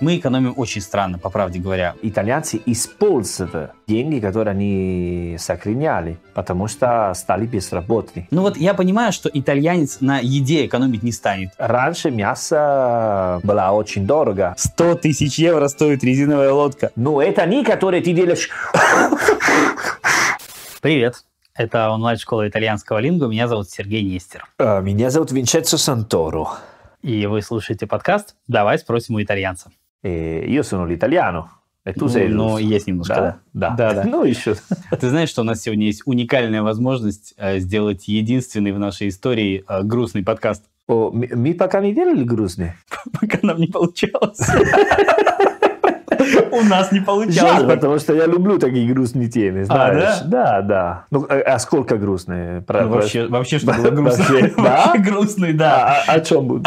Мы экономим очень странно, по правде говоря. Итальянцы используют деньги, которые они сохраняли, потому что стали безработными. Ну вот я понимаю, что итальянец на еде экономить не станет. Раньше мясо было очень дорого. 100 тысяч евро стоит резиновая лодка. Ну, это не которые ты делаешь... Привет. Это онлайн-школа итальянского лингу. Меня зовут Сергей Нестер. А, Меня зовут Винченцо Санторо. И вы слушаете подкаст «Давай спросим у итальянца». E io sono l'italiano. E Ну, russo. есть немножко, Да? да. Да. Да, да. Ну, еще. Ты знаешь, что у нас сегодня есть уникальная возможность э, сделать единственный в нашей истории э, грустный подкаст. О, ми пока не делали грустные? Пока нам не получалось. У нас не Жаль, получалось. потому что я люблю такие грустные темы, знаешь. да? Да, Ну, а, а сколько грустные? Ну, Вообще, вообще, что было грустно. Вообще, грустный, да. А, а о чем будет?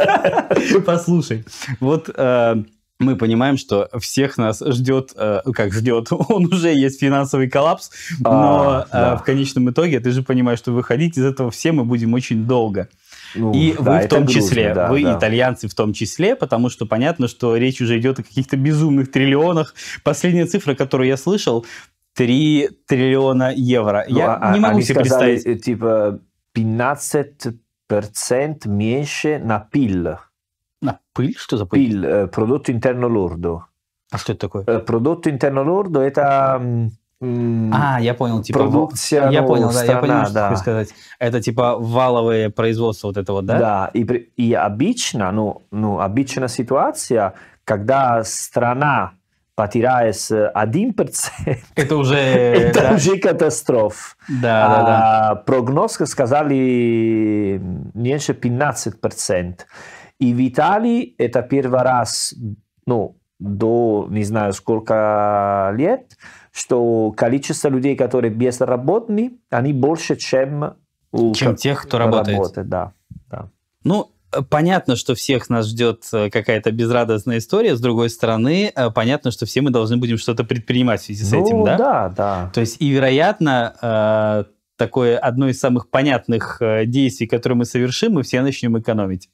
Послушай, вот э, мы понимаем, что всех нас ждет, э, как ждет, он уже есть финансовый коллапс, но А, э, в конечном итоге ты же понимаешь, что выходить из этого все мы будем очень долго. Ну, И да, вы в том грустно, числе, да, вы да. итальянцы в том числе, потому что понятно, что речь уже идет о каких-то безумных триллионах. Последняя цифра, которую я слышал, 3 триллиона евро. Ну, я а- не могу они себе сказали, представить. э, типа 15% меньше на пил. На пыль? Что за пыль? Пил, э, продукт интерно лордо. А что это такое? Э, Продукт интерно лордо это... А, я понял, типа... продукция, Я ну, понял, да, я понял, что да. хочу сказать. Это типа валовые производства вот этого, да? Да, и, и обычно, ну, ну, обычная ситуация, когда страна потеряет 1%, Это уже... это да. уже катастрофа. Да, да, да. А прогноз сказали меньше 15%. И в Италии это первый раз, ну, до не знаю сколько лет, что количество людей, которые безработны, они больше, чем у Чем тех, кто работает. да. да. Ну, э, понятно, что всех нас ждет э, какая-то безрадостная история. С другой стороны, э, понятно, что все мы должны будем что-то предпринимать в связи с Ну, этим, да? да, да. То есть, и, вероятно, такое одно из самых понятных действий, которые мы совершим, мы все начнем экономить.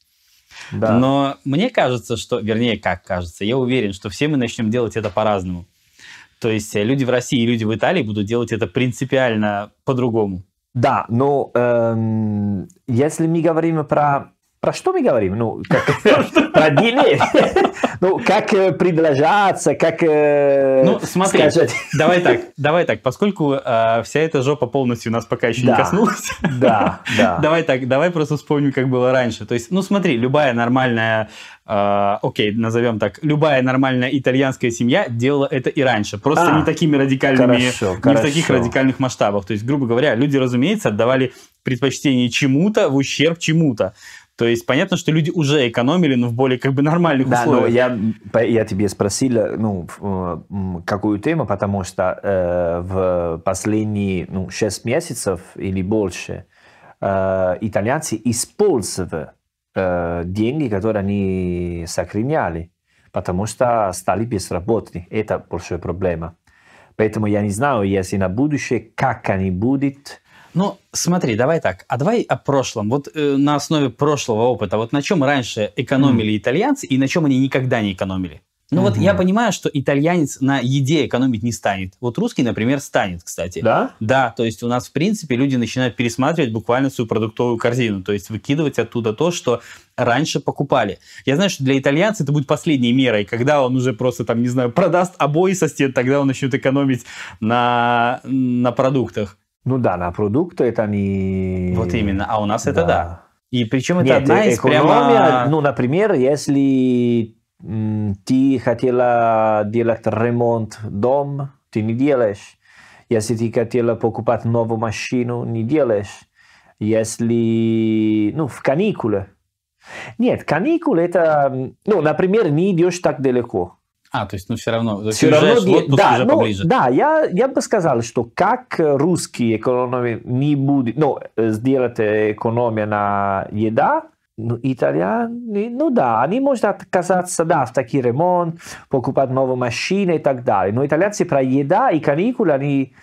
да. Но мне кажется, что, вернее, как кажется, я уверен, что все мы начнем делать это по-разному. То есть э, люди в России и люди в Италии будут делать это принципиально по-другому. Да, но эм, если мы говорим про... Про что мы говорим? Ну, как, про денег. Ну, как э, предложаться, как э, Ну, смотри, сказать. давай так, давай так, поскольку э, вся эта жопа полностью нас пока еще не Да. коснулась, Да, да. давай так, давай просто вспомним, как было раньше. То есть, ну смотри, любая нормальная, э, окей, назовем так, любая нормальная итальянская семья делала это и раньше, просто А, не такими радикальными, хорошо, не в таких хорошо. радикальных масштабах. То есть, грубо говоря, люди, разумеется, отдавали предпочтение чему-то в ущерб чему-то. То есть понятно, что люди уже экономили, но в более как бы нормальных Да, но условиях. я, по- я тебе спросил, ну, э, какую тему, потому что э, в последние ну, 6 месяцев или больше э, итальянцы используют э, деньги, которые они сохраняли, потому что стали безработными. Это большая проблема. Поэтому я не знаю, если на будущее, как они будут. Ну, смотри, давай так. А давай о прошлом. Вот э, на основе прошлого опыта. Вот на чем раньше экономили итальянцы и на чем они никогда не экономили. Ну вот Мгм. я понимаю, что итальянец на еде экономить не станет. Вот русский, например, станет, кстати. Да? Да, то есть у нас, в принципе, люди начинают пересматривать буквально свою продуктовую корзину, то есть выкидывать оттуда то, что раньше покупали. Я знаю, что для итальянца это будет последней мерой, когда он уже просто, там, не знаю, продаст обои со стен, тогда он начнет экономить на, на продуктах. Ну да, на продукты это не... Вот именно. А у нас это да. И причем это Нет, одна из экономия, прямо... ну, например, если ты хотела делать ремонт дом, ты не делаешь. Если ты хотела покупать новую машину, не делаешь. Если, ну, в каникулы. Нет, каникулы это, ну, например, не идешь так далеко. А, то есть, ну, все равно. Всё равно в отпуск да, уже ну, поближе. да, я, я бы сказал, что как русские экономии не будет, ну, э, сделать э, экономия на еда, ну, итальяне, ну да, они могут отказаться, да, в такой ремонт, покупать новые машины и так далее. Но итальянцы про еда и каникулы, они,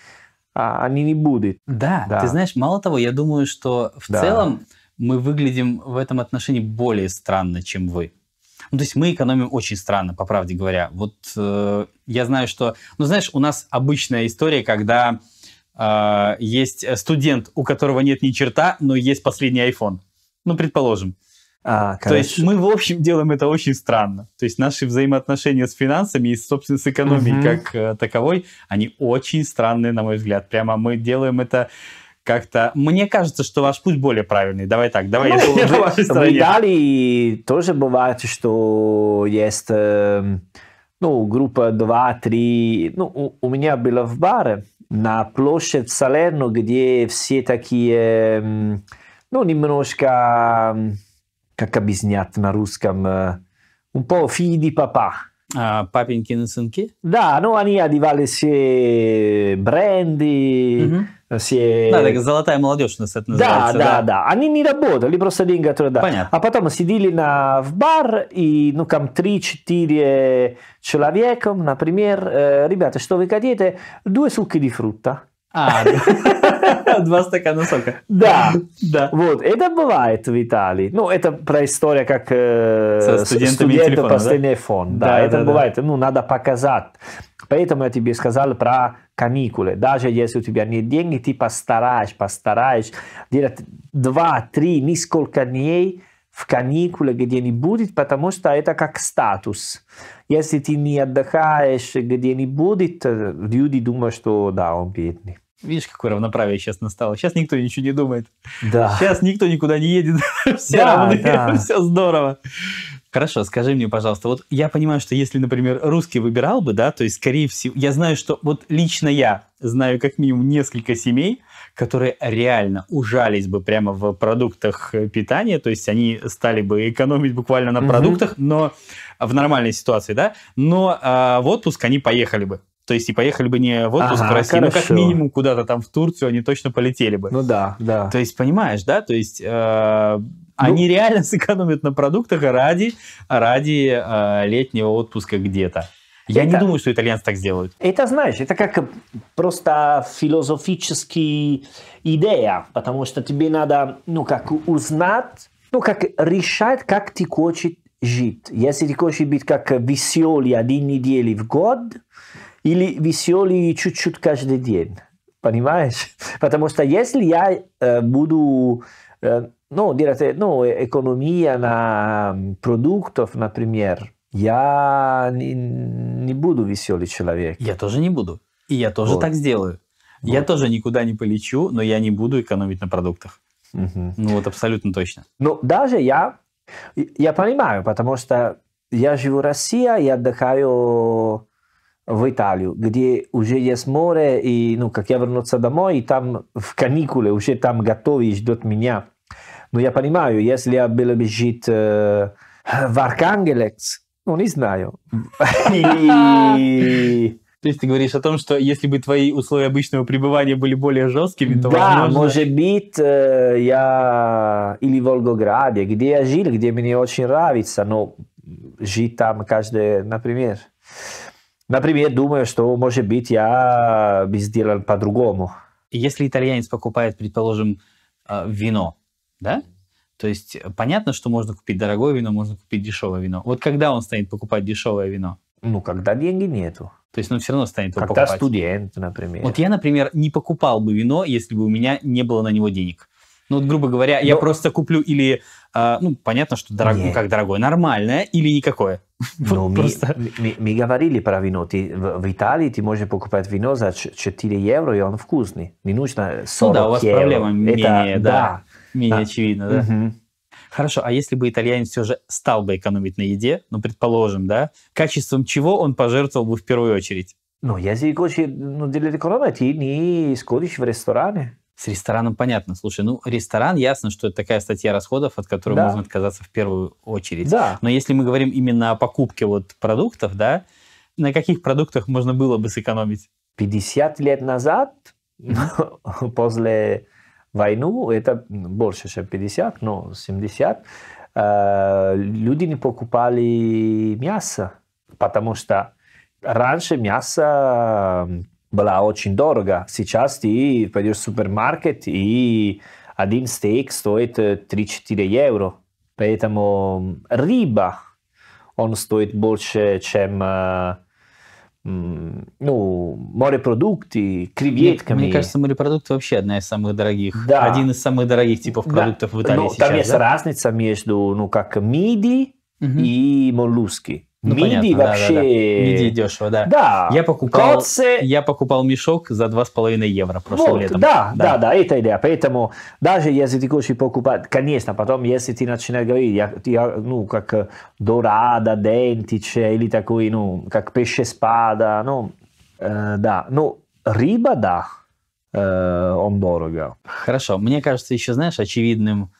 а, они не будут. Да, Да. ты знаешь, мало того, я думаю, что в Да. целом мы выглядим в этом отношении более странно, чем вы. Ну, то есть мы экономим очень странно, по правде говоря. Вот э, я знаю, что... Ну, знаешь, у нас обычная история, когда э, есть студент, у которого нет ни черта, но есть последний iPhone. Ну, предположим. А, То есть мы, в общем, делаем это очень странно. То есть наши взаимоотношения с финансами и, собственно, с экономией угу. как э, таковой, они очень странные, на мой взгляд. Прямо мы делаем это как-то... Мне кажется, что ваш путь более правильный. Давай так, давай ну, я в, вашей В Италии тоже бывает, что есть э, ну, группа 2-3... Ну, у, у меня было в баре на площадь Салерно, где все такие, ну, немножко как объяснять на русском, un po' figli di papà. А, папенькины сынки? Да, ну они одевали все бренды, угу. все... Да, так золотая молодежь у нас это называется. Да, да, да, да. Они не работали, просто деньги, которые... Да. Понятно. А потом сидели на, в бар, и, ну, там 3-4 человека, например, э, ребята, что вы хотите? Две суки di frutta. А, два стакана сока. Да, да. Вот, это бывает в Италии. Ну, это про историю, как э, последний фон. Да, это бывает. Ну, надо показать. Поэтому я тебе сказал про каникулы. Даже если у тебя нет денег, ты постараешь, постараешь делать два-три, несколько дней в каникулы, где не будет, потому что это как статус. Если ты не отдыхаешь, где не будет, люди думают, что да, он бедный. Видишь, какое равноправие сейчас настало. Сейчас никто ничего не думает. Да. Сейчас никто никуда не едет. Все да, равны. Да. Все здорово. Хорошо, скажи мне, пожалуйста, вот я понимаю, что если, например, русский выбирал бы, да, то есть, скорее всего, я знаю, что вот лично я знаю как минимум несколько семей, которые реально ужались бы прямо в продуктах питания, то есть они стали бы экономить буквально на продуктах, угу. но в нормальной ситуации, да, но а, в отпуск они поехали бы. То есть и поехали бы не в отпуск ага, в Россию, но как минимум куда-то там в Турцию они точно полетели бы. Ну да, да. То есть понимаешь, да? То есть э, ну, они реально сэкономят на продуктах ради, ради э, летнего отпуска где-то. Я это, не думаю, что итальянцы так сделают. Это, знаешь, это как просто философическая идея, потому что тебе надо, ну, как узнать, ну, как решать, как ты хочешь жить. Если ты хочешь быть как веселый один недели в год, или веселый чуть-чуть каждый день. Понимаешь? Потому что если я э, буду э, ну, делать ну, экономия на продуктов, например, я не, не буду веселый человек. Я тоже не буду. И я тоже вот. так сделаю. Вот. Я тоже никуда не полечу, но я не буду экономить на продуктах. Угу. Ну вот абсолютно точно. Ну даже я, я понимаю, потому что я живу в России, я отдыхаю в Италию, где уже есть море, и, ну, как я вернуться домой, и там в каникулы уже там готовы ждут меня. Но я понимаю, если я был бы жить э, в Архангелец, ну, не знаю. То есть ты говоришь о том, что если бы твои условия обычного пребывания были более жесткими, то да, возможно... может быть, э, я или в Волгограде, где я жил, где мне очень нравится, но жить там каждый, например. Например, думаю, что, может быть, я бы сделал по-другому. Если итальянец покупает, предположим, э, вино, да? То есть понятно, что можно купить дорогое вино, можно купить дешевое вино. Вот когда он станет покупать дешевое вино? Ну, когда деньги нету. То есть он все равно станет когда покупать. Когда студент, например. Вот я, например, не покупал бы вино, если бы у меня не было на него денег. Ну, вот, грубо говоря, Но... я просто куплю или, э, ну, понятно, что дорогое, как дорогое, нормальное или никакое. Ну, мы, мы, мы говорили про вино. Ты, в, Италии ты можешь покупать вино за 4 евро, и он вкусный. Не нужно 40 Ну да, у вас евро. проблема менее, Это, да, да, менее да. очевидна, да. Угу. Хорошо, а если бы итальянец все же стал бы экономить на еде, ну, предположим, да, качеством чего он пожертвовал бы в первую очередь? Ну, если хочешь ну, делать экономию, ты не сходишь в рестораны. С рестораном понятно. Слушай, ну, ресторан, ясно, что это такая статья расходов, от которой да. можно отказаться в первую очередь. Да. Но если мы говорим именно о покупке вот продуктов, да, на каких продуктах можно было бы сэкономить? 50 лет назад, после войны, это больше, чем 50, но 70, э, люди не покупали мясо, потому что раньше мясо была очень дорого. Сейчас ты пойдешь в супермаркет и один стейк стоит 3-4 евро. Поэтому рыба, он стоит больше, чем ну, морепродукты, креветками. Мне кажется, морепродукты вообще одна из самых дорогих. Да. Один из самых дорогих типов продуктов да. в Италии ну, сейчас. Там есть да? разница между, ну, как миди угу. и моллюски. Ну, миди понятно, вообще... Да, да, да. Миди дешево, да. Да. Я покупал, Коце... я покупал мешок за 2,5 евро прошлым вот, летом. Да, да, да, да, это идея. Поэтому даже если ты хочешь покупать, конечно, потом, если ты начинаешь говорить, я, я, ну, как дорада, дентиче или такой, ну, как пище-спада, ну, э, да. Ну, рыба, да, э, он дорого. Хорошо. Мне кажется, еще, знаешь, очевидным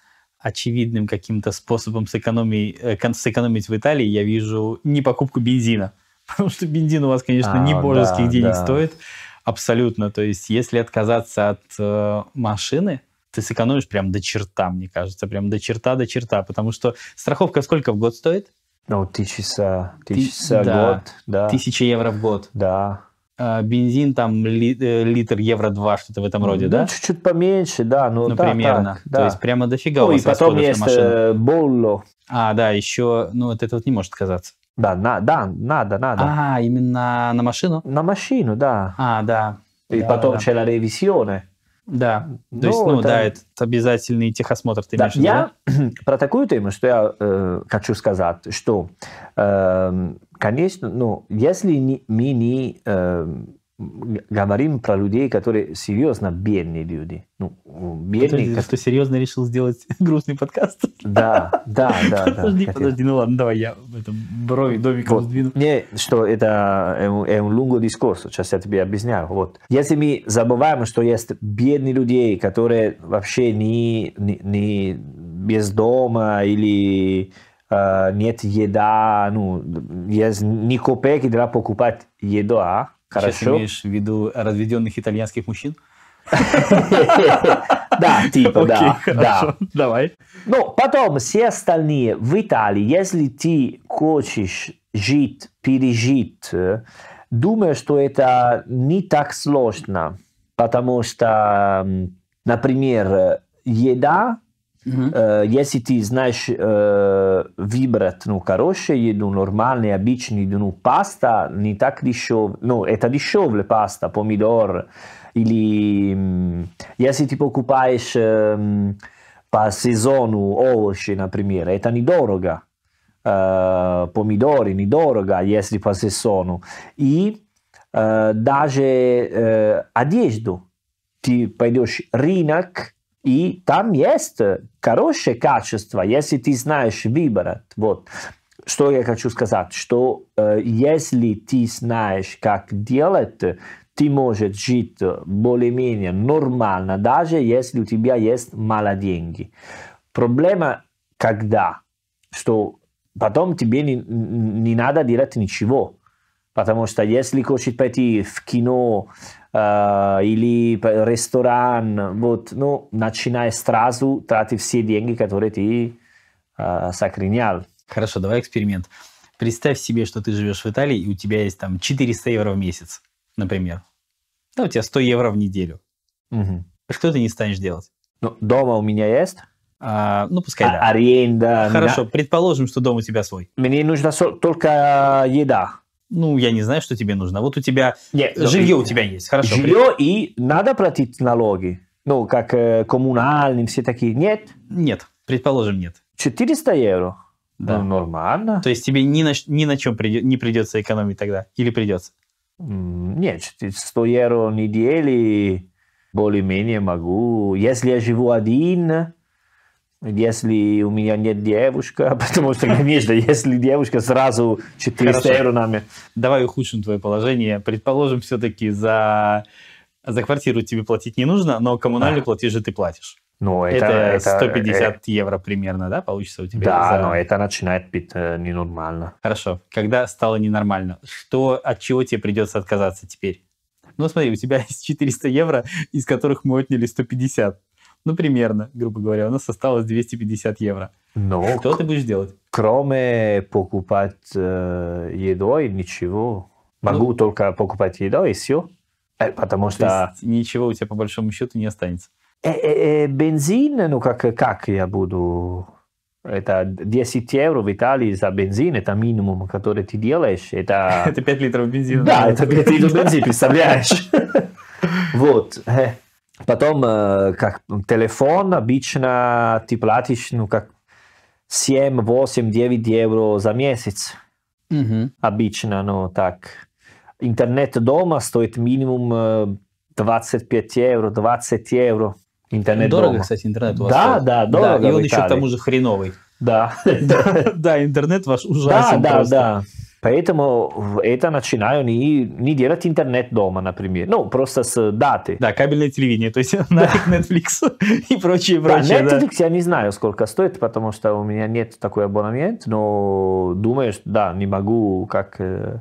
очевидным каким-то способом сэкономить, сэкономить в Италии я вижу не покупку бензина. Потому что бензин у вас, конечно, а, не божеских да, денег да. стоит. Абсолютно. То есть, если отказаться от э, машины, ты сэкономишь прям до черта, мне кажется. Прям до черта, до черта. Потому что страховка сколько в год стоит? Ну, тысяча, тысяча Ты- год, да. Тысяча евро в год. Да. А бензин там ли- э, литр евро два, что-то в этом роде, ну, да? чуть-чуть поменьше, да. Ну, Ну, да, примерно. так, да. То есть прямо дофига у ну, и вас потом расходов на есть машину. э, болло. А, да, еще, ну, от этого вот не может отказаться. Да, на, да, надо, надо. А, именно на машину? На машину, да. А, да. И Да, потом да. c'è la revisione. Да. То Ну, есть, ну, это- да, это обязательный техосмотр, ты Да, имеешь в виду, я про такую тему, что я э, хочу сказать, что, эм, конечно, ну, если не- мы не г- говорим про людей, которые серьезно бедные люди, ну, да? бедные, Ты ко- что, серьезно решил сделать грустный подкаст? да, да, да, да. Подожди, хотел. подожди, ну ладно, давай я в этом брови домиком Вот. сдвину. Не, что это un, è un lungo discorso, сейчас я тебе объясняю. Вот. Если мы забываем, что есть бедные люди, которые вообще не, не, не без дома или э, нет еда, ну, есть ни копейки для покупать еду, а? Сейчас Хорошо? имеешь в виду разведенных итальянских мужчин? Да, типа, да, да. давай. Ну, потом все остальные в Италии, если ты хочешь жить, пережить, э, думаю, что это не так сложно, потому что, м, Mhm. Eh, uh-huh. Uh, jesi ti znaš eh, uh, vibrati no karoše, jednu normalne, obični, jednu pasta, ni tak dišov, no, eta dišovle pasta, pomidor, ili mm, um, jesi ti pokupaješ um, pa sezonu ovoše, na primjer, eta ni doroga, uh, pomidori ni doroga, jesi pa sezonu, i uh, daže uh, adježdu, ti pa ideš rinak, и там есть хорошее качество, если ты знаешь выбрать. Вот. Что я хочу сказать, что э, если ты знаешь, как делать, ты можешь жить более-менее нормально, даже если у тебя есть мало денег. Проблема когда? Что потом тебе не, не надо делать ничего. Потому что если хочешь пойти в кино э, или в ресторан, вот, ну, начинай сразу тратить все деньги, которые ты э, сохранял. Хорошо, давай эксперимент. Представь себе, что ты живешь в Италии, и у тебя есть там 400 евро в месяц, например. Да, у тебя 100 евро в неделю. Мгм. Что ты не станешь делать? Ну, дома у меня есть А, ну, пускай а- да. аренда. Хорошо, предположим, что дом у тебя свой. Мне нужна только еда. Ну, я не знаю, что тебе нужно. Вот у тебя Нет, жилье у тебя есть. Хорошо. Жилье и надо платить налоги. Ну, как э, коммунальные, все такие. Нет, Нет, предположим, нет. 400 евро. Да. Ну, нормально. То есть тебе ни на, ни на чем придё- не придется экономить тогда? Или придется? Нет, 100 евро в неделю более-менее могу. Если я живу один, если у меня нет девушка, потому что, конечно, если девушка сразу 400 Хорошо. евро нами. Давай ухудшим твое положение. Предположим, все-таки за, за квартиру тебе платить не нужно, но коммунальный А. платеж же ты платишь. Ну, Это, это, 150 э, евро примерно, да, получится у тебя? да, за- но это начинает быть э, ненормально. Хорошо. Когда стало ненормально, что, от чего тебе придется отказаться теперь? Ну, смотри, у тебя есть 400 евро, из которых мы отняли 150. Ну, примерно, грубо говоря, у нас осталось 250 евро. Но Что ты будешь делать? кроме покупать э, еду, ничего. Могу только покупать еду и все. Потому То что есть ничего у тебя по большому счету не останется. Э, э, э, бензин, ну как, как я буду... Это 10 евро в Италии за бензин, это минимум, который ты делаешь. Это, Это 5 литров бензина. да, это 5 литров бензина, представляешь? Вот. Э. Потом, э, как телефон, обычно ты платишь, ну, как 7, 8, 9 евро за месяц. Мгм. Обычно, ну, так. Интернет дома стоит минимум э, 25 евро, 20 евро. Интернет Дорого, дома. кстати, интернет у вас Да, стоит. да, дорого И он еще к тому же хреновый. Да. Да, интернет ваш Да, ужасен да, просто. да. Поэтому это начинаю не, не делать интернет дома, например. Ну, просто с даты. Да, кабельное телевидение, то есть нафиг Netflix и прочее, Да, прочее. да. Netflix я не знаю, сколько стоит, потому что у меня нет такой абонемент, но думаю, что да, не могу как... э,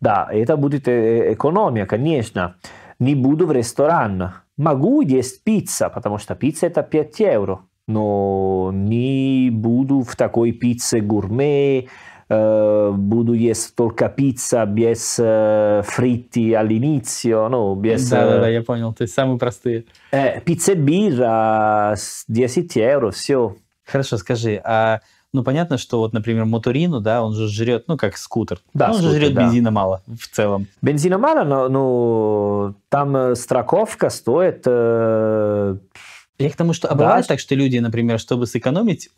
Да, это будет э, экономия, конечно. Не буду в ресторан. Могу есть пицца, потому что пицца это 5 евро. Но не буду в такой пицце гурме, буду есть только пицца без фритти all'inizio, ну, без... Да, да, я понял. То есть самые простые. э, пицца и бира с 10 евро, все. Хорошо, скажи, а ну понятно, что вот, например, Моторину, да, он же жрет, ну как скутер. Да, он же скутер, жрет да. бензина мало в целом. Бензина мало, но ну, там э, страховка стоит... э, Я к тому, что а Да. бывает так, что люди, например, чтобы сэкономить,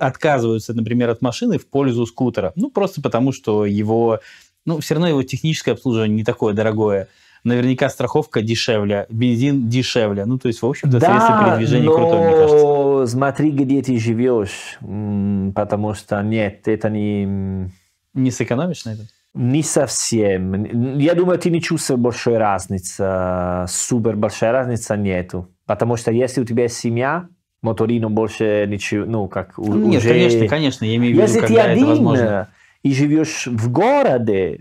отказываются, например, от машины в пользу скутера. Ну, просто потому, что его, ну, все равно его техническое обслуживание не такое дорогое. Наверняка страховка дешевле, бензин дешевле. Ну, то есть, в общем-то, средство передвижения но крутое, мне кажется. смотри, где ты живешь, потому что нет, это не, Не сэкономишь на этом? не совсем. Я думаю, ты не чувствуешь большой разницы, супер большая разница нету, потому что если у тебя семья, моторину больше ничего, ну, как у- Нет, уже... конечно, конечно, я имею в виду, Если ты когда это один возможно. и живешь в городе,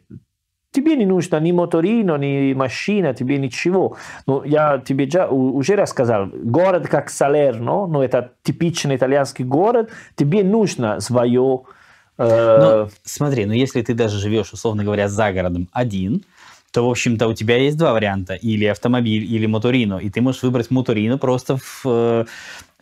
тебе не нужно ни моторино, ни машина, тебе ничего. Но я тебе já, уже рассказал, город как Салерно, ну это типичный итальянский город, тебе нужно свое... э, Ну, смотри, ну если ты даже живешь, условно говоря, за городом один, то, в общем-то, у тебя есть два варианта. Или автомобиль, или моторино. И ты можешь выбрать моторино просто, в, э,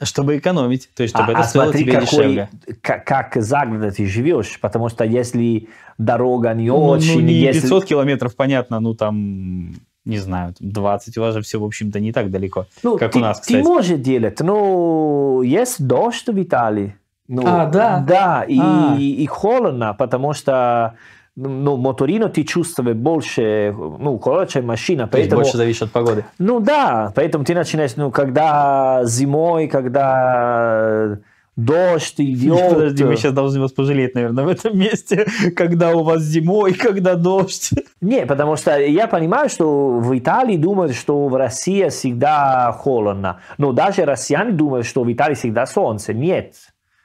чтобы экономить. То есть, чтобы а, это а стоило смотри, тебе какой, дешевле. ка- как за городом ты живешь, потому что если дорога не Ну, очень... ну, не если... 500 километров, понятно, ну там, не знаю, там 20, у вас же все, в общем-то, не так далеко, Ну, как ты, у нас, Ты кстати. можешь делать, но есть дождь в Италии. Ну, А, да? Да, и, А. и холодно, потому что ну, моторино ты чувствуешь больше, ну, короче, машина. Поэтому, больше зависит от погоды. ну да, поэтому ты начинаешь, ну, когда зимой, когда дождь идет. Подожди, мы сейчас должны вас пожалеть, наверное, в этом месте, когда у вас зимой, когда дождь. Не, потому что я понимаю, что в Италии думают, что в России всегда холодно. Но даже россияне думают, что в Италии всегда солнце. Нет.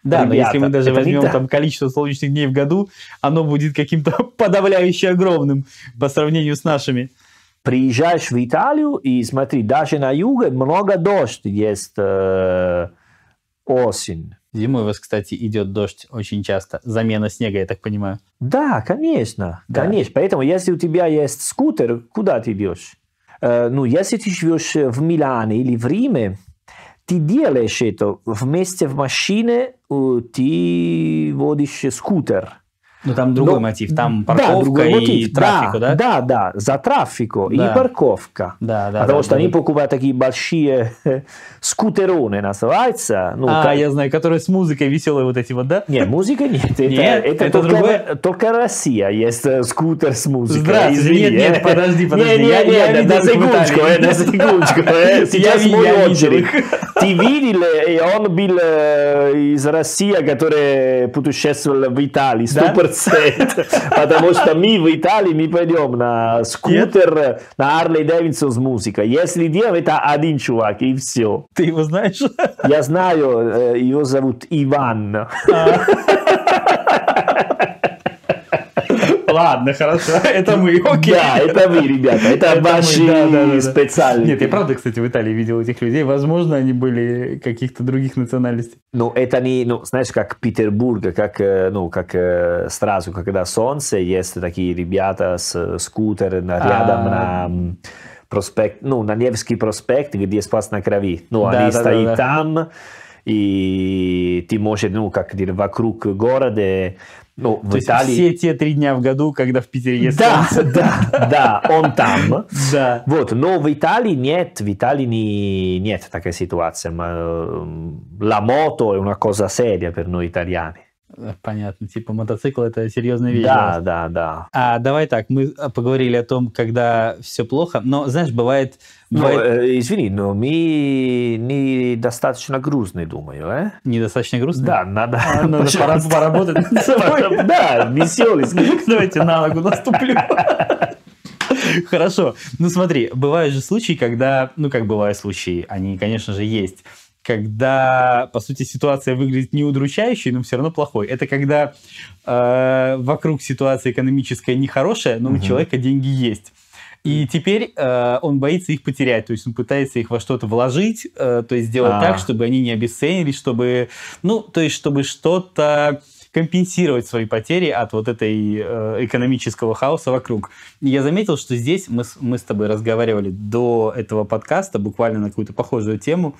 Да, но Ребята, если мы даже возьмем там количество солнечных дней в году, оно будет каким-то подавляюще огромным по сравнению с нашими. Приезжаешь в Италию и смотри, даже на юге много дождь есть э, осень. Зимой у вас, кстати, идет дождь очень часто. Замена снега, я так понимаю. Да, конечно, Да. конечно. Поэтому, если у тебя есть скутер, куда ты идешь? Э, ну, если ты живешь в Милане или в Риме, ti dije le šeto, vmes se v mašine, ti vodiš skuter. Ну, там другой Но- мотив. Там Да, парковка другой и мотив. трафику, да? Да, да, за трафику Да. и парковка. Да, да. Потому да, что да, они да. покупают такие большие скутероны, называется. Ну, А, ка- я знаю, которые с музыкой веселые вот эти вот, да? Нет, музыки нет. Это, Нет? это, Это только, другое? только Россия есть э, скутер с музыкой. Здравствуйте. Извини, Нет, нет, подожди, подожди. Не, не, Я- не, я на- секундочку, э, на секундочку. э. Сейчас ви- мой я очередь. Ты видел, э, он был э, из России, который путешествовал в Италии, Да? 100%. Потому что мы в Италии мы пойдем на скутер, на Harley Davidson с музыкой. Если делаем, это один чувак, и все. Ты его знаешь? Я знаю, э, его зовут Иван. Ладно, хорошо. Это мы, окей. Да, это вы, ребята, это, ваши специальные. Нет, я правда, кстати, в Италии видел этих людей. Возможно, они были каких-то других национальностей. Ну, это не, ну, знаешь, как Петербург, как, э, ну, как э, сразу, когда солнце, есть такие ребята с скутером рядом А. на проспект, ну, на Невский проспект, где спас на крови. Ну, Да, они да, стоят да. там, и ты можешь, ну, как вокруг города, ну, в То есть Италии... все те три дня в году, когда в Питере есть Да, солнце. да, да, он там. Да. Вот, но в Италии нет, в Италии не, нет такой ситуации. Ма, э, La moto è una cosa seria per noi italiani. Понятно. Типа мотоцикл это серьезная вещь. Да, да, да. А давай так, мы поговорили о том, когда все плохо, но знаешь, бывает, Но, бывает э, извини, но мы недостаточно грустные, думаю, э? недостаточно грустно. Да, надо... А, надо пора- пожалуйста. поработать над собой. Да, веселый. Давайте на ногу наступлю. Хорошо. Ну смотри, бывают же случаи, когда, ну как бывают случаи, они, конечно же, есть, когда, по сути, ситуация выглядит не удручающей, но все равно плохой. Это когда э, вокруг ситуация экономическая нехорошая, но у Мгм. человека деньги есть. И теперь э, он боится их потерять, то есть он пытается их во что-то вложить, э, то есть сделать А. так, чтобы они не обесценились, чтобы, ну, то есть чтобы что-то компенсировать свои потери от вот этой э, экономического хаоса вокруг. И я заметил, что здесь мы, мы с тобой разговаривали до этого подкаста буквально на какую-то похожую тему,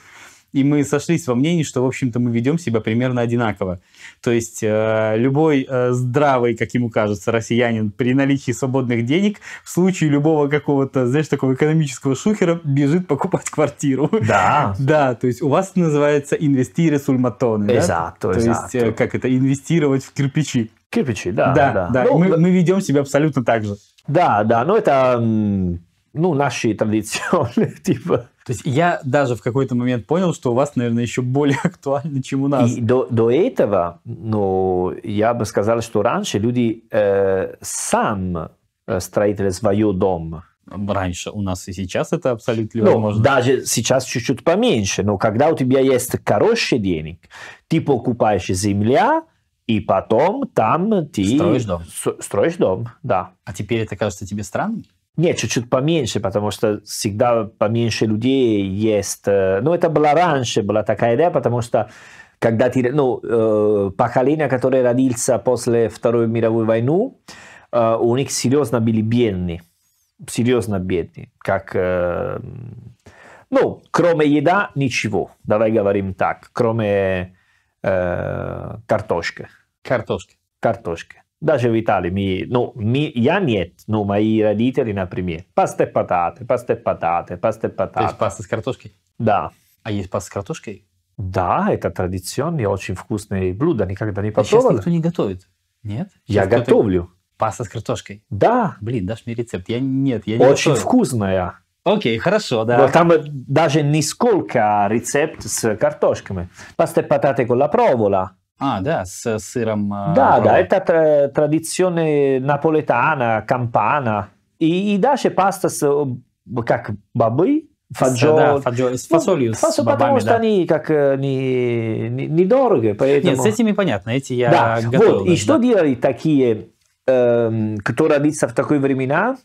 и мы сошлись во мнении, что, в общем-то, мы ведем себя примерно одинаково. То есть э, любой э, здравый, как ему кажется, россиянин при наличии свободных денег в случае любого какого-то, знаешь, такого экономического шухера бежит покупать квартиру. Да. Да, то есть у вас называется инвестире сульматоны, да? Эзатто, То есть, эзатто. э, как это, инвестировать в кирпичи. Кирпичи, да, Да, да. да. Ну, мы, мы ведем себя абсолютно так же. Да, да, но это, ну, наши традиционные, типа. То есть я даже в какой-то момент понял, что у вас, наверное, еще более актуально, чем у нас. И до, до этого, ну, я бы сказал, что раньше люди э, сам э, строили свой дом. Раньше у нас и сейчас это абсолютно Ну, невозможно. даже сейчас чуть-чуть поменьше, но когда у тебя есть хороший денег, ты покупаешь земля, и потом там ты... Строишь дом. с- Строишь дом, да. А теперь это кажется тебе странным? Нет, чуть-чуть поменьше, потому что всегда поменьше людей есть. э, Ну, это была раньше, была такая идея, потому что когда ты, ну, э, поколение, которое родился после Второй мировой войны, э, у них серьезно были бедные. Серьезно бедные. Как, э, ну, кроме еда, ничего. Давай говорим так. Кроме э, картошки. Картошки. Картошки. Даже в Италии, мы, ну, мы, я нет, но мои родители, например, паста пататы, паста пататы, паста и То пататы. есть паста с картошкой? Да. А есть паста с картошкой? Да, это традиционное, очень вкусное блюдо, никогда не А сейчас попробовал. никто не готовит. Нет? Я Сейчас кто-то- готовлю. Паста с картошкой. Да, Блин, дашь мне рецепт? Я нет, я не очень готовил. вкусная. Окей, хорошо, да. Но там э, даже несколько рецепт с картошками. Паста пататы con la provola. А, да, с сыром. а, Да, проволок. да, это тра- традиционная наполетана, кампана. И, и даже паста с, э, как бобы, фаджол. да, фаджол- с фасолью, Ну, с фасоль, бобами, потому что да. они как э, не, не, недорого, поэтому... Нет, с этими понятно, эти я да, готовил. вот, и даже, что да. делали такие, эм, кто родился в такое времена,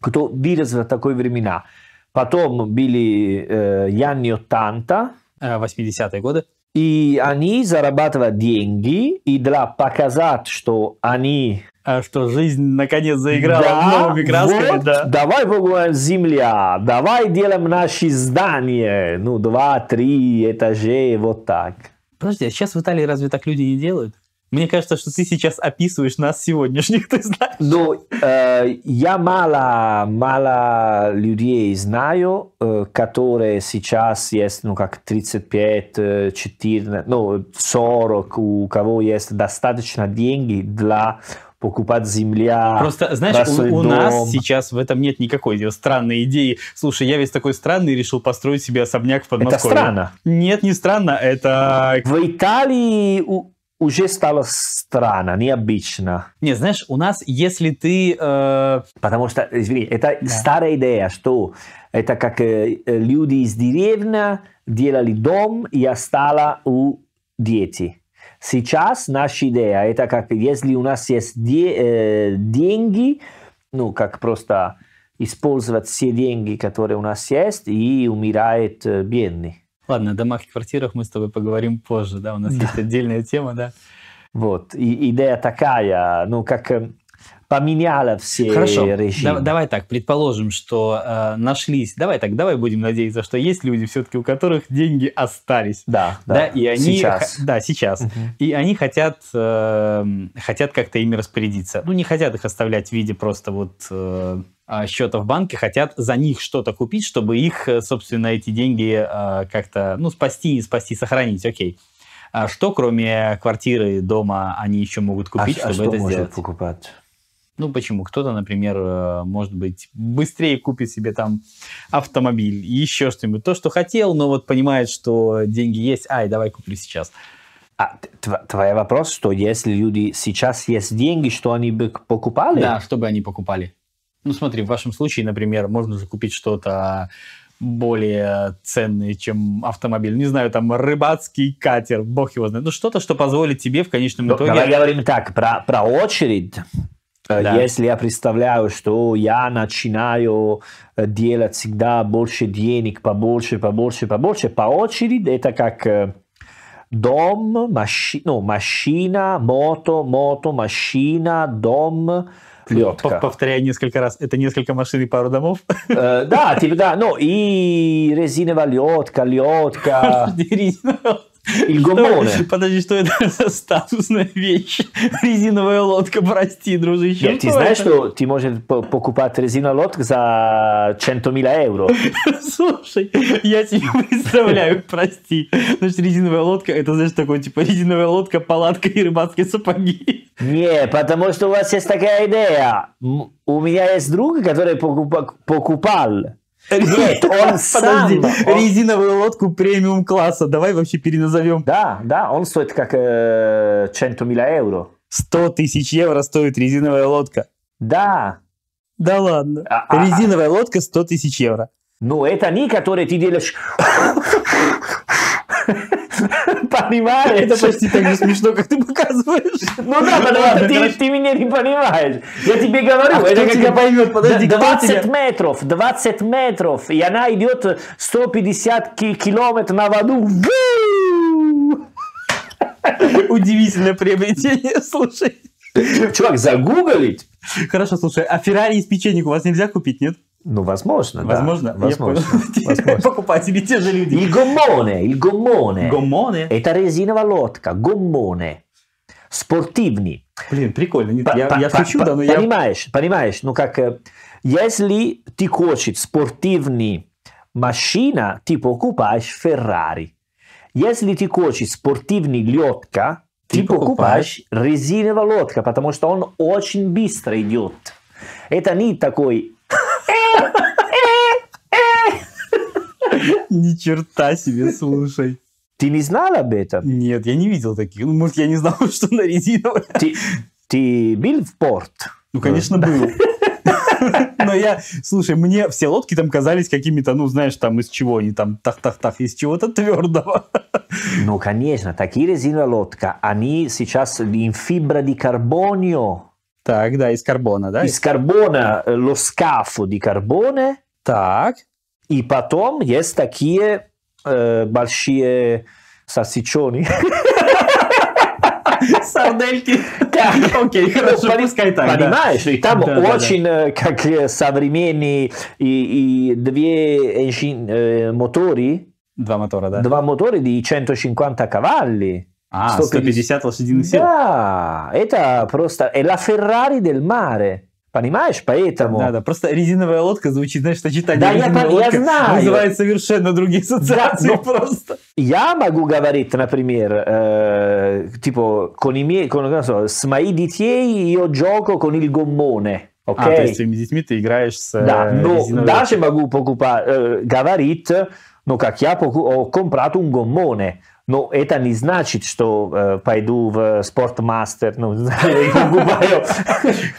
кто вырос в такое времена. Потом были э, Янни 80, А, 80-е годы. И они зарабатывают деньги, и для показать, что они А что, жизнь наконец заиграла Да, новыми красками, вот, да. Давай покупаем земля, давай делаем наши здания, ну, два, три этажей, вот так. Подожди, а сейчас в Италии разве так люди не делают? Мне кажется, что ты сейчас описываешь нас сегодняшних, ты знаешь. Но э, я мало, мало людей знаю, э, которые сейчас есть, ну, как 35, э, 14, ну, 40, у кого есть достаточно денег для покупать земля. Просто, знаешь, у, у дом. нас сейчас в этом нет никакой странной идеи. Слушай, я весь такой странный решил построить себе особняк в Это Подмосковье. странно. Нет, не странно, это... В Италии у- уже стало странно, необычно. Не, знаешь, у нас, если ты... э, Потому что, извини, это Да. старая идея, что это как э, э, люди из деревни делали дом и осталось у дети. Сейчас наша идея, это как если у нас есть де- э, деньги, ну, как просто использовать все деньги, которые у нас есть, и умирает э, бедный. Ладно, о домах и квартирах мы с тобой поговорим позже, да, у нас Да. есть отдельная тема, да. Вот. И идея такая, ну, как... поменяла все Хорошо, режимы. да- давай так, предположим, что э, нашлись, давай так, давай будем надеяться, что есть люди все-таки, у которых деньги остались. Да, Да, да, и они, сейчас. х- да, сейчас, Мгм. и они хотят, э, хотят как-то ими распорядиться. Ну, не хотят их оставлять в виде просто вот э, а, счета в банке, хотят за них что-то купить, чтобы их, э, собственно, эти деньги э, как-то, ну, спасти, спасти, сохранить, окей. А что, кроме квартиры, дома, они еще могут А, купить, а чтобы что это может сделать? покупать? Ну, почему? Кто-то, например, э, может быть, быстрее купит себе там автомобиль, и еще что-нибудь. То, что хотел, но вот понимает, что деньги есть, ай, давай куплю сейчас. А, тв- твой вопрос, что если люди сейчас есть деньги, что они бы покупали? Да, чтобы они покупали. Ну, смотри, в вашем случае, например, можно же купить что-то более ценное, чем автомобиль. Не знаю, там рыбацкий катер, бог его знает. Ну, что-то, что позволит тебе в конечном Ну, итоге... Давай говорим так, про, про очередь. Э, Да. Если я представляю, что я начинаю э, делать всегда больше денег, побольше, побольше, побольше, по очереди это как э, дом, маши, ну, машина, мото, мото, машина, дом, П- лёдка. Повторяю несколько раз, это несколько машин и пару домов. Э, Да, типа, да, ну и резиновая лёдка, лёдка, Резиновая gommone. Подожди, что это за статусная вещь? Резиновая лодка, прости, дружище. Нет, ты знаешь, что ты можешь по- покупать резиновую лодку за 100 000 евро? Слушай, я тебе представляю, прости. Значит, резиновая лодка, это, знаешь, такой, типа, резиновая лодка, палатка и рыбацкие сапоги. Не, потому что у вас есть такая идея. У меня есть друг, который покупа- покупал. Нет, он сам. Резиновую лодку премиум класса, давай вообще переназовем. Да, да, он стоит как э, 100 000 евро. 100 тысяч евро стоит резиновая лодка. Да. Да ладно. А- а- Резиновая лодка 100 тысяч евро. Ну, это не который ты делаешь... Понимаешь? Это почти так же смешно, как ты показываешь. Ну да, потому Ладно, что ты, меня не понимаешь. Я тебе говорю, А это тебя поймет? Подожди, кто 20 тебя- метров, 20 метров, и она идет 150 ки- километров на воду. Удивительное приобретение, слушай. Чувак, загуглить? Хорошо, слушай, а Феррари из печенек у вас нельзя купить, нет? Ну, возможно, да. Возможно? Я Возможно. возможно. Покупатели те же люди. Il gommone, il gommone. Гомоны. Это резиновая лодка, гоммоне. Спортивный. Блин, прикольно. Нет, По- я, по- я шучу, по- да, но я... Понимаешь, понимаешь, ну как, э, если ты хочешь спортивный машина, ты покупаешь Феррари. Если ты хочешь спортивный лодка, ты, Ты покупаешь покупаешь резиновая лодка, потому что он очень быстро идет. Это не такой... Ни черта себе, слушай. Ты не знал об этом? Нет, я не видел таких. Ну, может, я не знал, что на резиновой. Ты, ты был в порт? Ну, конечно, был. Но я, слушай, мне все лодки там казались какими-то, ну, знаешь, там из чего они там, тах-тах-тах, из чего-то твердого. Ну, конечно, такие резиновые лодка, они сейчас in fibra di carbonio. Так, да, из карбона, да? Из карбона э, lo scafo di carbone, Так. и потом есть такие э, большие сосичони. Сардельки. Окей, хорошо, Пони- пускай так, да. Понимаешь, и там Да, да, да. очень э, как э, современные и, и две engine, э, мотори, Два мотора, да? два мотора di 150 cavalli. А, 150 150 лошадиных сил. Да, это просто è la Ferrari del mare. Понимаешь, поэтому... Да, да, просто резиновая лодка звучит, знаешь, сочетание Да, я резиновая пон- я лодка знаю. вызывает совершенно другие ассоциации но- просто. Я могу говорить, например, э, tipo, con i miei, con, non so, с моими детей io gioco con il gommone. А, то окей? есть своими детьми ты играешь с Да, э, но резиновой даже лодкой. могу покупать, э, говорить, ну, как я поку- ho comprato un gommone. Но это не значит, что э, пойду в спортмастер, ну, покупаю.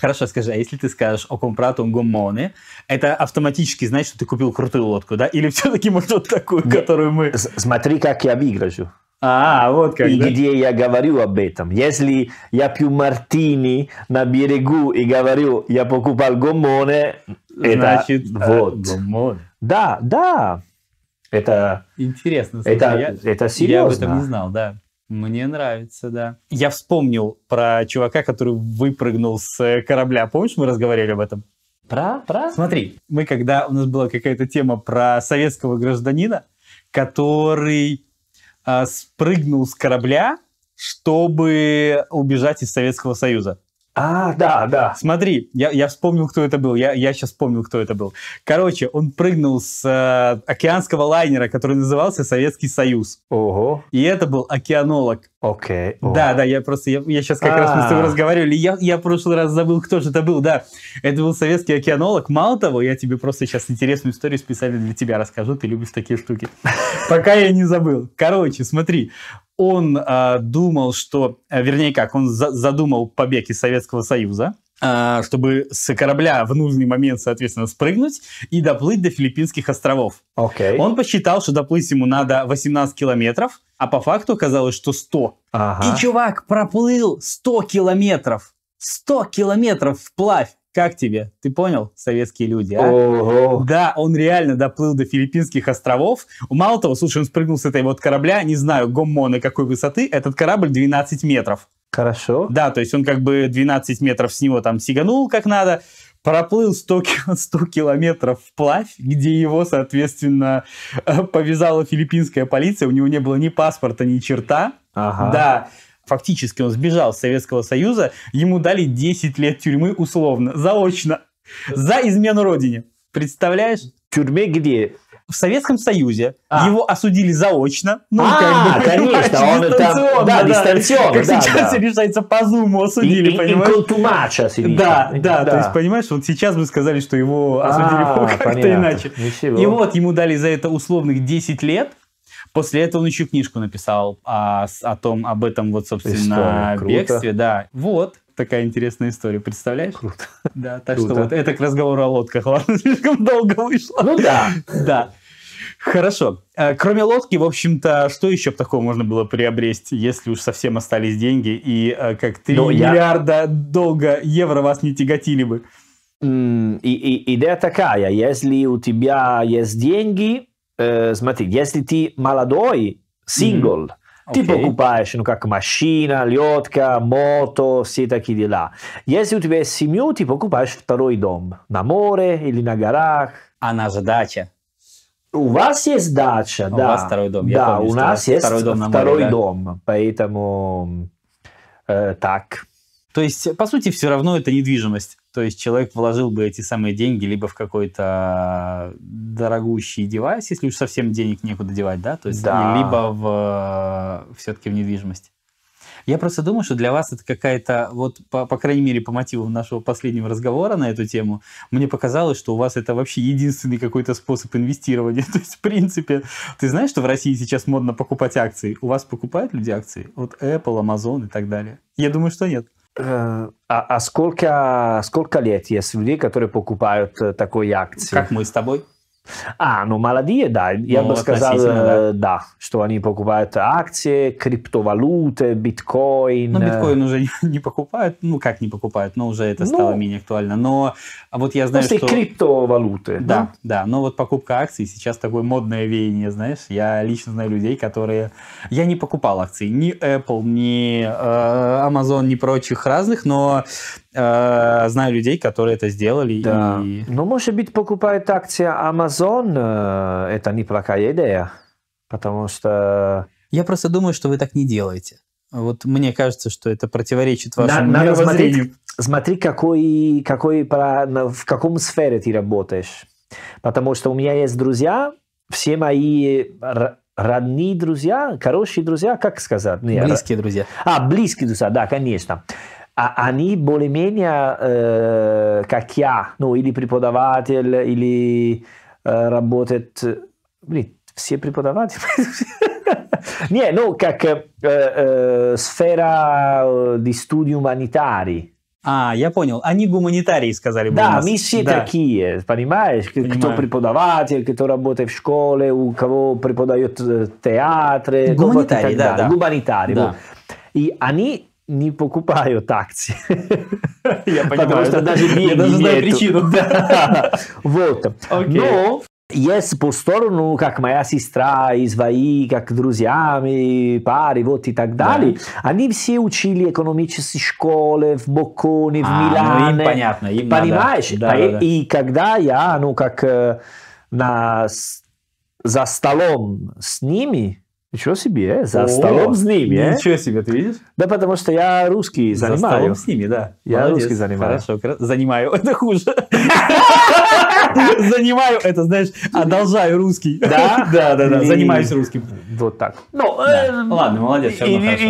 Хорошо, скажи, а если ты скажешь о компрату гомоне, это автоматически значит, что ты купил крутую лодку, да? Или все-таки может вот такую, которую мы... Смотри, как я выгляжу. А, вот как, и да? где я говорю об этом. Если я пью мартини на берегу и говорю, я покупал гомоне, это Значит, э, вот. Да, да. Это, Интересно. слушай, это, я, это я об этом серьезно. не знал, да. Мне нравится, да. Я вспомнил про чувака, который выпрыгнул с корабля. Помнишь, мы разговаривали об этом? Про, про? Смотри, мы когда у нас была какая-то тема про советского гражданина, который э, спрыгнул с корабля, чтобы убежать из Советского Союза. А, да, да. Смотри, я, я вспомнил, кто это был. Я, я сейчас вспомнил, кто это был. Короче, он прыгнул с э, океанского лайнера, который назывался Советский Союз. Ого. И это был океанолог. Окей. Да, да, я просто, я, я сейчас как А. раз мы с тобой разговаривали, я, я в прошлый раз забыл, кто же это был, да. Это был советский океанолог. Мало того, я тебе просто сейчас интересную историю специально для тебя расскажу, ты любишь такие штуки. Пока я не забыл. Короче, смотри, он а, думал, что, а, вернее как, он за- задумал побег из Советского Союза, а, чтобы с корабля в нужный момент, соответственно, спрыгнуть и доплыть до Филиппинских островов. Окей. Он посчитал, что доплыть ему надо 18 километров, а по факту оказалось, что 100. Ага. И чувак проплыл 100 километров. 100 километров вплавь. Как тебе? Ты понял, советские люди, а? Ого. Да, он реально доплыл до Филиппинских островов. Мало того, слушай, он спрыгнул с этой вот корабля, не знаю, гоммоны какой высоты, этот корабль 12 метров. Хорошо. Да, то есть он как бы 12 метров с него там сиганул как надо, проплыл 100, ки- 100 километров вплавь, где его, соответственно, э, повязала филиппинская полиция, у него не было ни паспорта, ни черта. Ага. Да, фактически он сбежал с Советского Союза, ему дали 10 лет тюрьмы условно, заочно, за измену родине. Представляешь? В тюрьме где? В Советском Союзе А. его осудили заочно. Ну, А, как бы, конечно, он там- дистанционно, да, дистанционно, Как да, сейчас да. решается по зуму осудили, in- понимаешь? in contumacia si dice. Да, да, то есть, понимаешь, вот сейчас бы сказали, что его осудили А, как-то иначе. Ничего. И вот ему дали за это условных 10 лет. После этого он еще книжку написал о, о том, об этом вот, собственно, История. Круто. бегстве. Да, вот такая интересная история, представляешь? Круто. Да, так Круто. что вот это к разговору о лодках. Ладно, слишком долго вышло. Ну да. Да. Хорошо. Э, Кроме лодки, в общем-то, что еще такого можно было приобрести, если уж совсем остались деньги и э, как 3 Ну, я- миллиарда долга евро вас не тяготили бы? И- и- идея такая, если у тебя есть деньги, э, смотри, если ты молодой, сингл, ты Окей. покупаешь, ну, как машина, лодка, мото, все такие дела. Если у тебя есть семью, ты покупаешь второй дом, на море или на горах. Она же дача. У вас есть дача, У да. вас второй дом, я Да, помню, у у нас есть второй дом на море, второй да. дом, поэтому э, так. То есть, по сути, все равно это недвижимость. То есть человек вложил бы эти самые деньги либо в какой-то дорогущий девайс, если уж совсем денег некуда девать, да, то есть, Да. либо в все-таки в недвижимость. Я просто думаю, что для вас это какая-то, вот по, по крайней мере, по мотивам нашего последнего разговора на эту тему, мне показалось, что у вас это вообще единственный какой-то способ инвестирования. То есть, в принципе, ты знаешь, что в России сейчас модно покупать акции? У вас покупают люди акции? Вот Apple, Amazon и так далее. Я думаю, что нет. А, а сколько, сколько лет есть людей, которые покупают э, такой акции? Как мы с тобой. А, ну молодые, да. Я Ну, бы сказал, э, да, что они покупают акции, криптовалюты, биткоин. Ну, биткоин уже не, не покупают, ну, как не покупают, но уже это стало Ну, менее актуально. Но а вот я знаю, что... криптовалюты. Да, да, но вот покупка акций сейчас такое модное веяние, знаешь. Я лично знаю людей, которые... Я не покупал акции, ни Apple, ни э, Amazon, ни прочих разных, но знаю людей, которые это сделали. Да. И... Ну, может быть, покупает акции Amazon, э, это неплохая идея, потому что... Я просто думаю, что вы так не делаете. Вот мне кажется, что это противоречит вашему На- надо смотреть, смотри, какой, какой, в каком сфере ты работаешь. Потому что у меня есть друзья, все мои родные друзья, хорошие друзья, как сказать? Не, Близкие друзья. А, близкие друзья, да, конечно. А они более-менее, э, как я, ну, или преподаватель, или э, работает... Блин, все преподаватели. Не, ну, как э, э, сфера di studi umanitari. А, я понял. Они гуманитарии сказали бы Да, мы все Да. такие, понимаешь? Кто Понимаю. преподаватель, кто работает в школе, у кого преподает театры. и Гуманитарии, да, да. Гуманитарии, Да. вот. И они не покупают акции. Я Потому что даже Я денег даже знаю причину. Да. Вот. Но есть по сторону, как моя сестра и свои, как друзьями, пари, вот и так далее. Они все учили экономические школы в Боконе, в А, ну, Милане. им понятно, им надо. Понимаешь? Да, По- да, да. И когда я, ну, как э, на, за столом с ними, ничего себе, за О, столом с ними, э? Ничего себе, ты видишь? Да потому что я русский За занимаю. столом с ними, да. Я Молодец. русский занимаю. Хорошо, занимаю. Это хуже. Занимаю, это, знаешь, одолжаю русский. Да? Да, да, да, занимаюсь русским. Вот так. Ну, э, Ладно, молодец, всё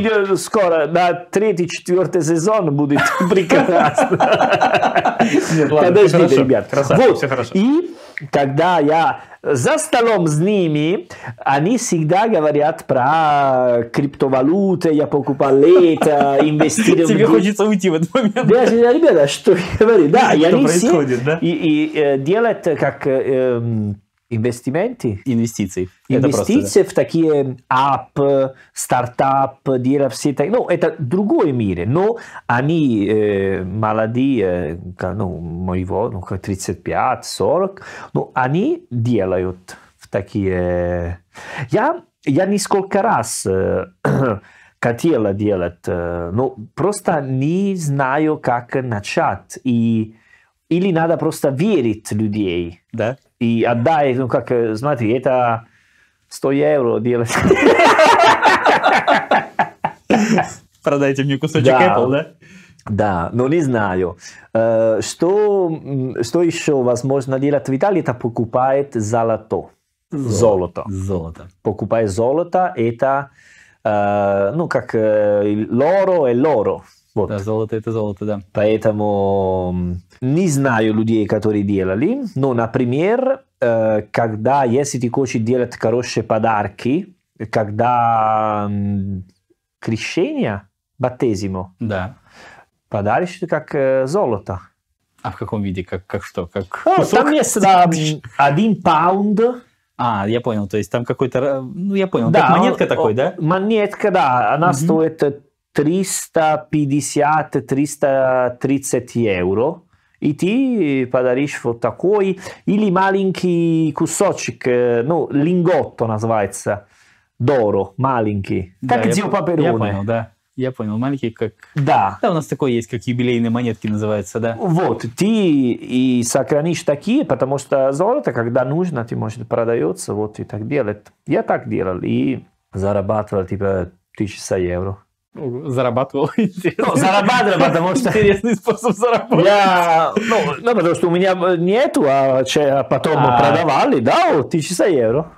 равно скоро на третий, четвертый сезон будет прекрасно. Нет, ладно, Подождите, хорошо. ребят. Красавчик, Вот. всё хорошо. И когда я за столом с ними, они всегда говорят про криптовалюты, я покупал это, инвестировал. Тебе хочется уйти в этот момент. Да, ребята, что я говорю? Да, и они все э, делают как инвестименты. Инвестиций. Это просто, да. Инвестиции в такие ап, стартап, все так. Ну, это другой мир. Но они э, молодые, ну, моего, ну, как 35-40, ну, они делают в такие... Я, я несколько раз э, хотела делать, э, но просто не знаю, как начать. И, или надо просто верить людей Да? И отдай, ну как, смотри, это 100 евро делать. Продайте мне кусочек Да. Apple, да? Да, но не знаю. Что, что еще возможно делать в Италии, это покупает золото. Золото. Золото. Покупает золото, это, ну, как лоро и лоро. Вот. Да, золото это золото, да. Поэтому не знаю людей, которые делали, но, например, э, когда, если ты хочешь делать хорошие подарки, когда крещение, баптизмо, Да. подаришь как э, золото. А в каком виде? Как, как что? Как кусок? там есть да, один паунд. А, я понял. То есть там какой-то... ра- Ну, я понял. Да, как монетка он- такой, о, да? Монетка, да, она Мгм. стоит 350-330 евро. И ты подаришь вот такой, или маленький кусочек, э, ну, линготто называется, доро, маленький, Да, как я по- Я Папероне. понял, да. Я понял. Маленький, как... Да. Да, у нас такой есть, как юбилейные монетки называется, да? Вот, ты и сохранишь такие, потому что золото, когда нужно, ты, может, продается, вот и так делать. Я так делал и зарабатывал типа 1000 евро. Зарабатывал. Ну, зарабатывал, потому что Интересный способ заработать. я, ну, ну, потому что у меня нету, а, че- а потом А. продавали, да, вот 1000 евро.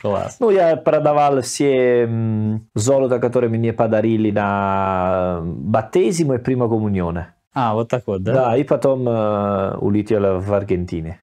Класс. Ну, я продавал все м, золото, которые мне подарили на баттесимо и prima comunione. А, вот так вот, да? Да, и потом э, улетел в Аргентине.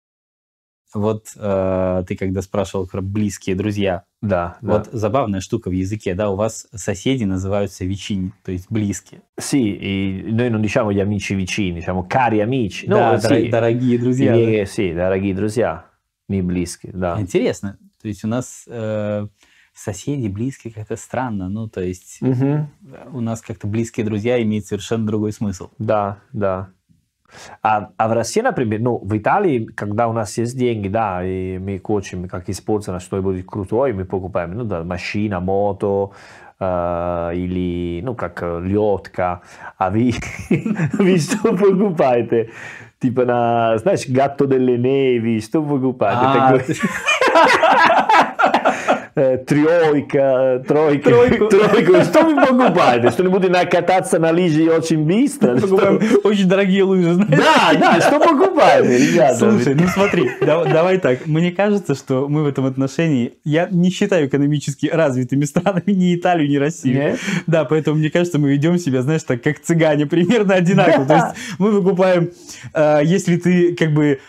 Вот э, ты когда спрашивал про близкие друзья, Да, да. вот забавная штука в языке, да, у вас соседи называются vicini, то есть близкие. Sì, i- noi non diciamo gli amici vicini, diciamo cari amici. No, да, sì, дора- дорогие друзья. i да. miei- sì, дорогие друзья, не близкие, да. Интересно. То есть у нас э, соседи близкие как-то странно. Ну, то есть Мгм, у нас как-то близкие друзья имеют совершенно другой смысл. Да, да. А, а в России, например, ну, в Италии, когда у нас есть деньги, да, и мы хотим как использовать что-нибудь крутое, мы покупаем, ну, да, машина, мото, э, или, ну, как э, лодка. А вы, вы что покупаете? Типа на, знаешь, гатто delle nevi, что покупаете? Э, Тройка, тройка, Тройку. тройку. Что вы покупаете? Что-нибудь накататься на лыжи очень быстро? Покупаем очень дорогие лыжи, знаешь? Да, да, что покупаете, ребята? Слушай, ну смотри, да- давай так. Мне кажется, что мы в этом отношении, я не считаю экономически развитыми странами ни Италию, ни Россию. Нет? Да, поэтому мне кажется, мы ведем себя, знаешь, так как цыгане, примерно одинаково. То есть мы выкупаем, э, если ты как бы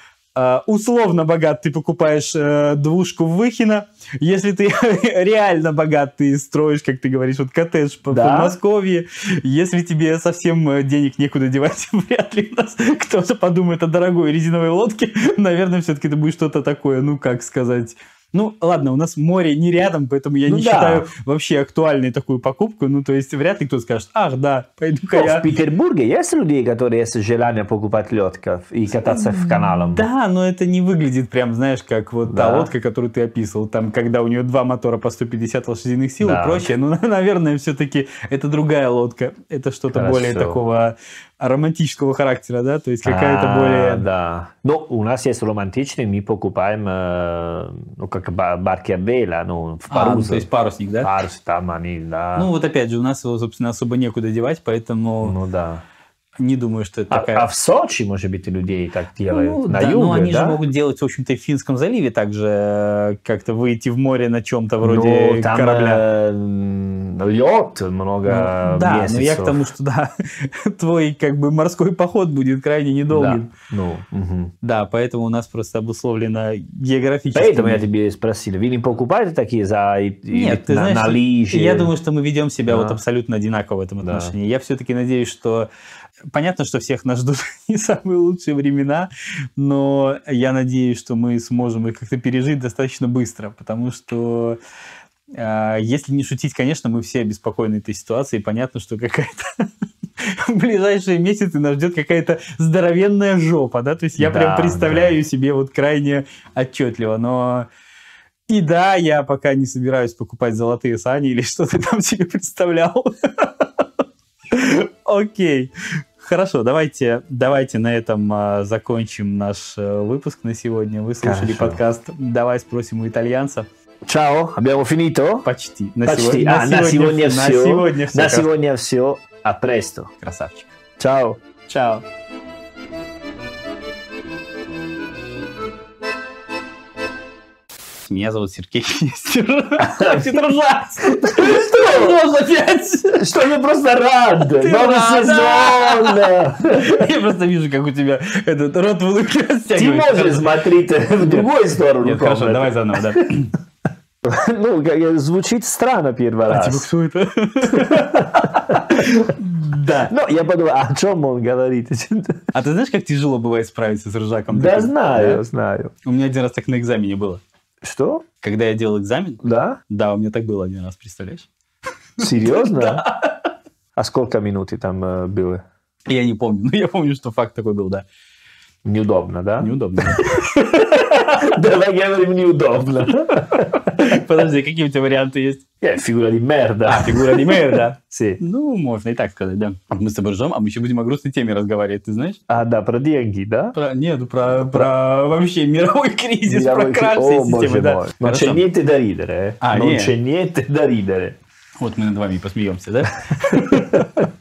условно богат, ты покупаешь э, двушку в Выхино. Если ты реально богат, ты строишь, как ты говоришь, вот коттедж по Да. Подмосковье. Если тебе совсем э, денег некуда девать, вряд ли нас кто-то подумает о дорогой резиновой лодке. Наверное, все-таки это будет что-то такое, ну, как сказать, Ну, ладно, у нас море не рядом, поэтому я Ну не да. считаю вообще актуальной такую покупку. Ну, то есть вряд ли кто скажет, ах, да, пойду-ка Ну, я... в Петербурге есть люди, которые есть желание покупать лодков и кататься в каналом? Да, но это не выглядит прям, знаешь, как вот та Да. лодка, которую ты описывал, там, когда у нее два мотора по 150 лошадиных сил Да. и прочее. Ну, наверное, все-таки это другая лодка. Это что-то более такого романтического характера, да? То есть какая-то А, более... Да. Ну, у нас есть романтичный, мы покупаем, э, ну, как ба- барки vela, ну, в А, ну, парус. то есть парусник, да? Парус там они, да. Ну, вот опять же, у нас его, собственно, особо некуда девать, поэтому Ну, да. не думаю, что это А, такая... а в Сочи, может быть, людей так делают? Ну, На да, юге, ну, они да? же могут делать, в общем-то, и в Финском заливе также э, как-то выйти в море на чем-то вроде Ну, там корабля. э, лед много Ну, да, но месяцев. я к тому, что да, твой как бы морской поход будет крайне недолгим. Да. Ну, мгм. Да, поэтому у нас просто обусловлено географически. Поэтому я тебе спросил, вы не покупаете такие за Нет, ты на, знаешь, на лыжи? я думаю, что мы ведем себя Да. вот абсолютно одинаково в этом Да. отношении. Я все-таки надеюсь, что понятно, что всех нас ждут не самые лучшие времена, но я надеюсь, что мы сможем их как-то пережить достаточно быстро, потому что если не шутить, конечно, мы все обеспокоены этой ситуацией. Понятно, что какая-то в ближайшие месяцы нас ждет какая-то здоровенная жопа, да? То есть я Да, прям представляю себе вот крайне отчетливо, но и да, я пока не собираюсь покупать золотые сани или что ты там себе представлял. Окей. Хорошо, давайте, давайте на этом а, закончим наш э, выпуск на сегодня. Вы слушали Хорошо. подкаст «Давай спросим у итальянца». Ciao, abbiamo finito? Почти. На Почти. сегодня, а, на сегодня на все. сегодня все. На сегодня все. А presto. Красавчик. Ciao. Чао. Меня зовут Сергей Петружак. Что опять? Что я просто рад. Ты Новый сезон. Я просто вижу, как у тебя этот рот в улыбке Ты можешь смотреть в другую сторону. Нет, хорошо, давай заново, да. Ну, звучит странно первый А раз. типа, кто это? Да. Ну, я подумал, о чем он говорит? А ты знаешь, как тяжело бывает справиться с ржаком? Да, знаю, Да? знаю. У меня один раз так на экзамене было. Что? Когда я делал экзамен, Да? да, у меня так было один раз, представляешь? Серьезно? А сколько минут там э, было? Я не помню, но я помню, что факт такой был, да. Неудобно, да? Неудобно. Давай говорим неудобно. Подожди, какие у тебя варианты есть? Э, Фигура di merda. А, фигура не да? Sì. Ну, можно и так сказать, да. Мы с тобой ржем, а мы еще будем о грустной теме разговаривать, ты знаешь? А, да, про деньги, да? Про, нет, ну, про, про вообще мировой кризис, Мировой про крах всей системы, да. Non c'è niente da ridere. eh. Non niente. c'è niente da ridere. Вот мы над вами посмеемся, да?